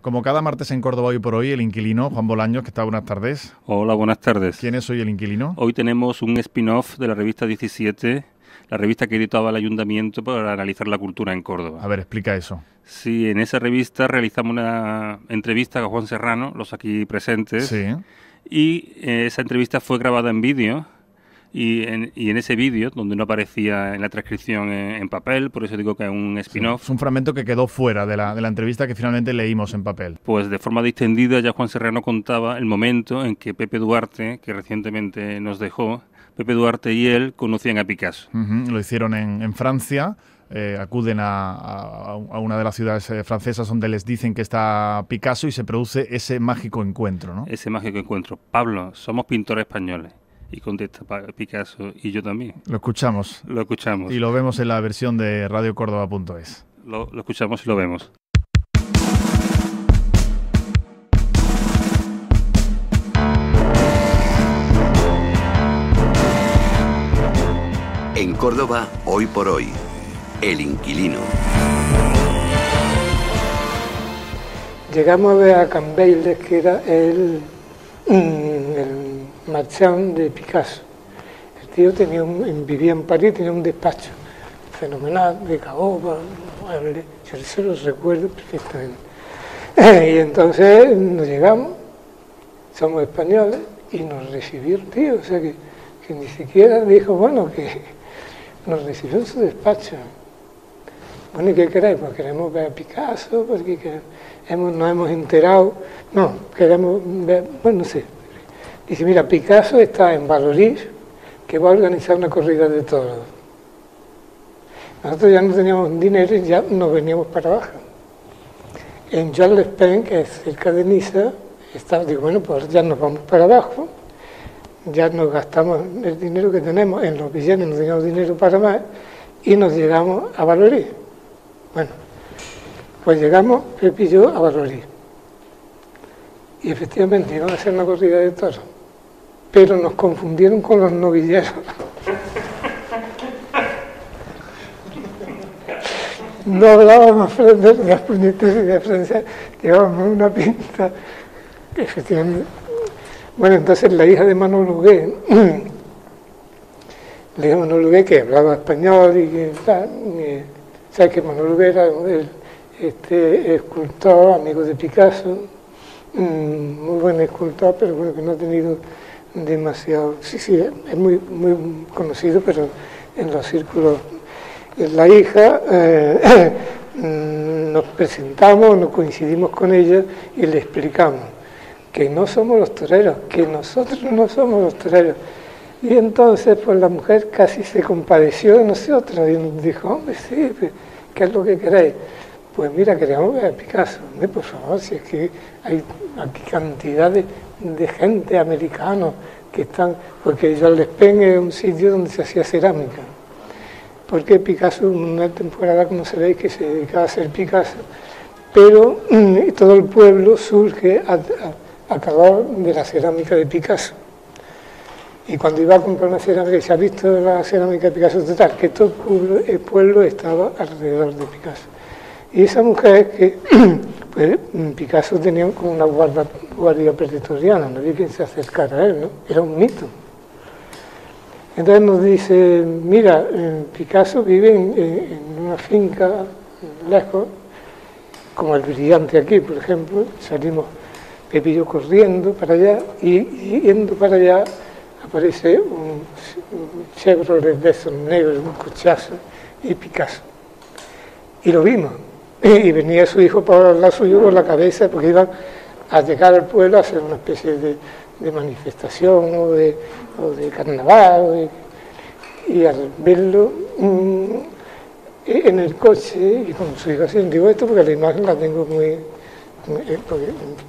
Como cada martes en Córdoba hoy por hoy, el inquilino Juan Bolaños, que está buenas tardes. Hola, buenas tardes. ¿Quién es hoy el inquilino? Hoy tenemos un spin-off de la revista 17, la revista que editaba el ayuntamiento para analizar la cultura en Córdoba. A ver, explica eso. Sí, en esa revista realizamos una entrevista a Juan Serrano, los aquí presentes. Sí. Y eh, esa entrevista fue grabada en vídeo y en, y en ese vídeo, donde no aparecía en la transcripción en, en papel, por eso digo que es un spin-off, Es un fragmento que quedó fuera de la, de la entrevista que finalmente leímos en papel. pues de forma distendida ya Juan Serrano contaba el momento en que Pepe Duarte, que recientemente nos dejó, Pepe Duarte y él conocían a Picasso. Ujú, Lo hicieron en, en Francia. eh, acuden a, a- a una de las ciudades eh, francesas donde les dicen que está Picasso y se produce ese mágico encuentro, ¿no? Ese mágico encuentro. Pablo, somos pintores españoles. Y contesta Picasso, y yo también. Lo escuchamos Lo escuchamos. y lo vemos en la versión de radiocórdoba.es. Lo, lo escuchamos y lo vemos. En Córdoba, hoy por hoy, El Inquilino. Llegamos a ver a Campbell, que era el, mm, el marchand de Picasso. El tío tenía un- vivía en París, tenía un despacho fenomenal, de caoba, yo se los recuerdo perfectamente. Y entonces nos llegamos, somos españoles, y nos recibió el tío, o sea que, ni siquiera dijo, bueno, que nos recibió en su despacho. Bueno, ¿y qué queréis? Pues queremos ver a Picasso, porque que- hemos, nos hemos enterado. No, queremos ver, bueno, no sé. Dice, mira, Picasso está en Valorís, que va a organizar una corrida de toros. Nosotros ya no teníamos dinero y ya nos veníamos para abajo. En Charles Pen, que es cerca de Niza, está, digo, bueno, pues ya nos vamos para abajo, ya nos gastamos el dinero que tenemos en los billetes, no teníamos dinero para más, y nos llegamos a Valorís. Bueno, pues llegamos, Pepe y a Valorís. Y efectivamente iban a hacer una corrida de toros, pero nos confundieron con los novilleros. No hablábamos francés, las puñetas de francés, llevábamos una pinta, efectivamente. Bueno, entonces la hija de Manolo Huguet, la hija de Manolo que hablaba español y que tal, y, sabes que Manolo era este escultor, amigo de Picasso, mm, muy buen escultor, pero bueno, que no ha tenido demasiado, sí, sí, es muy, muy conocido, pero en los círculos la hija, eh, nos presentamos, nos coincidimos con ella y le explicamos que no somos los toreros, que nosotros no somos los toreros. Y entonces pues la mujer casi se compadeció de nosotros y nos dijo, hombre, sí, pues, ¿qué es lo que queréis? Pues mira, queríamos ver a Picasso. Por favor, si es que hay aquí cantidad de, gente americana que están, porque Charles Pen es un sitio donde se hacía cerámica porque Picasso una temporada, como sabéis, que se dedicaba a hacer Picasso, pero mm, todo el pueblo surge a, a- calor de la cerámica de Picasso. Y cuando iba a comprar una cerámica, se ha visto la cerámica de Picasso total, que todo el pueblo estaba alrededor de Picasso. Y esa mujer que, pues mm, Picasso tenía como una guardia pretoriana, no había quien se acercara a él. Era un mito. Entonces nos dice, mira, eh, Picasso vive en, una finca lejos, como el brillante aquí, por ejemplo, salimos yo corriendo para allá y yendo para allá aparece un, un Chevrolet de esos negros, un cochazo, y Picasso. Y lo vimos. Y venía su hijo para la suyo con la cabeza, porque iban a llegar al pueblo a hacer una especie de, de manifestación o de, de carnaval. y al verlo mm, en el coche y con su hijo así, digo esto porque la imagen la tengo muy, eh, porque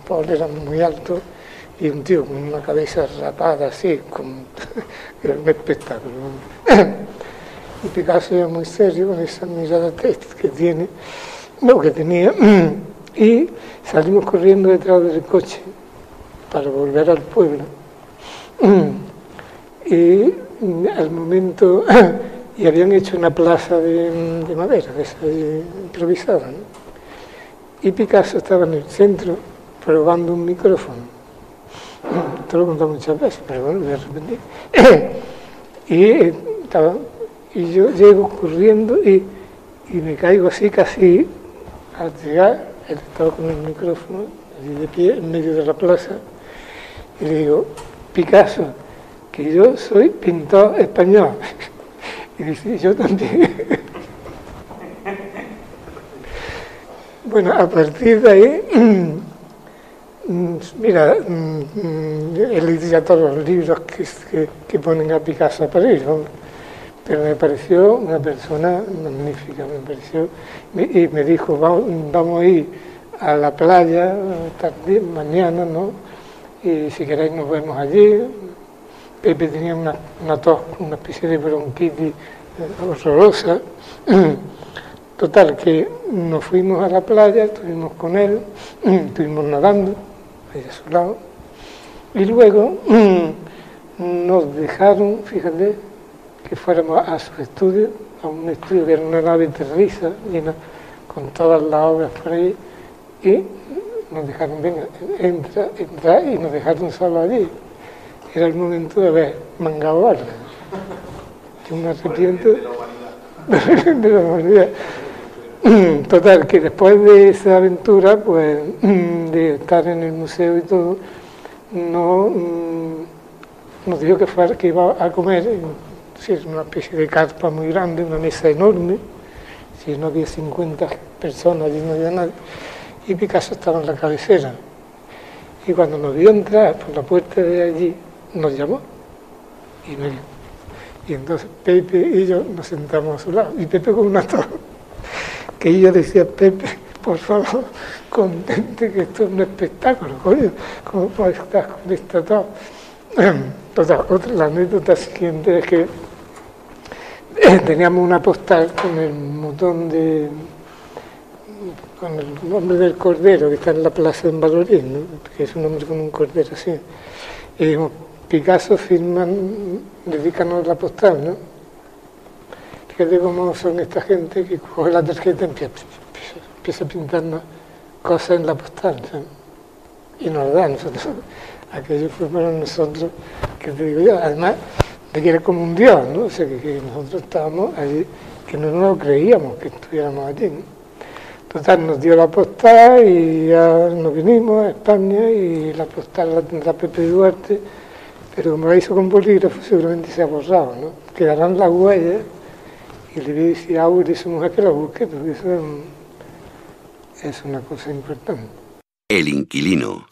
Paul era muy alto y un tío con una cabeza rapada así, con, era un espectáculo. Y Picasso era muy serio con esa mirada que tiene, no, que tenía, y salimos corriendo detrás del coche para volver al pueblo. Y al momento, y habían hecho una plaza de, de madera, de esa improvisada, ¿no? y Picasso estaba en el centro probando un micrófono. Esto lo he contado muchas veces, pero bueno, voy a repetir. y, eh, estaba, y yo llego corriendo y, y me caigo así casi al llegar, él estaba con el micrófono, allí de pie, en medio de la plaza, y le digo, Picasso, que yo soy pintor español. Y dice, yo también. bueno, a partir de ahí, mira, he leído ya todos los libros que ponen a Picasso a París, ¿no? Pero me pareció una persona magnífica, me pareció, y me dijo, vamos, a ir a la playa tarde, mañana, ¿no? Y si queréis nos vemos allí. Pepe tenía una, una tos, una especie de bronquitis eh, horrorosa. Total, que nos fuimos a la playa, estuvimos con él, estuvimos nadando, ahí a su lado, y luego nos dejaron, fíjate, que fuéramos a su estudio, a un estudio que era una nave terriza, llena con todas las obras por ahí, y nos dejaron, venga, entra, entra, y nos dejaron solo allí. Era el momento de haber mangado algo. Yo me arrepiento de la humanidad. Total, que después de esa aventura, pues, de estar en el museo y todo, no, nos dijo que, fuera, que iba a comer en una especie de carpa muy grande, una mesa enorme, si no había 50 personas, allí no había nadie y Picasso estaba en la cabecera. Y cuando nos vio entrar por la puerta de allí, nos llamó y Y entonces Pepe y yo nos sentamos a su lado. Y Pepe con una tos, que yo decía, Pepe, por favor, contente que esto es un espectáculo, coño, ¿cómo puedes estar con esta tos? Total, otra, la anécdota siguiente es que teníamos una postal con el montón de con el nombre del cordero que está en la plaza de Valorín, que es un hombre con un cordero así. Y digo, Picasso firman, dedícanos la postal, ¿no? Fíjate cómo son esta gente que coge la tarjeta y empieza, a pintarnos cosas en la postal, ¿sabes? Y nos da nosotros. Aquello fue para nosotros, que te digo yo, además de que era como un dios, ¿no? O sea, que, que nosotros estábamos allí, que no nos lo creíamos que estuviéramos allí, ¿no? Total, nos dio la postal y ya nos vinimos a España y la postal la tendrá Pepe Duarte, pero como la hizo con bolígrafo seguramente se ha borrado, ¿no? Quedarán las huellas y le voy a decir a Auri, su mujer, que la busque, porque eso es, es una cosa importante. El inquilino.